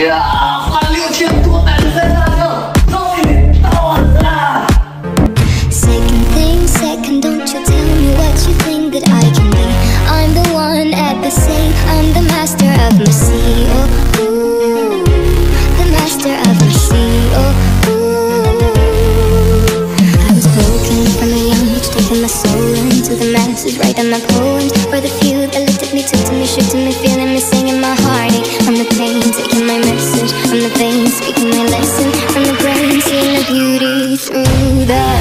Second thing, second, don't you tell me what you think that I can be. I'm the one at the same, I'm the master of my sea. Ooh, the master of my sea. Ooh. I was broken from a young taking my soul into the masses, writing my poems for the few that looked at me, took to me, shook to me, feeling me, singing my heartache from the veins, speaking my lesson from the brain, seeing the beauty through the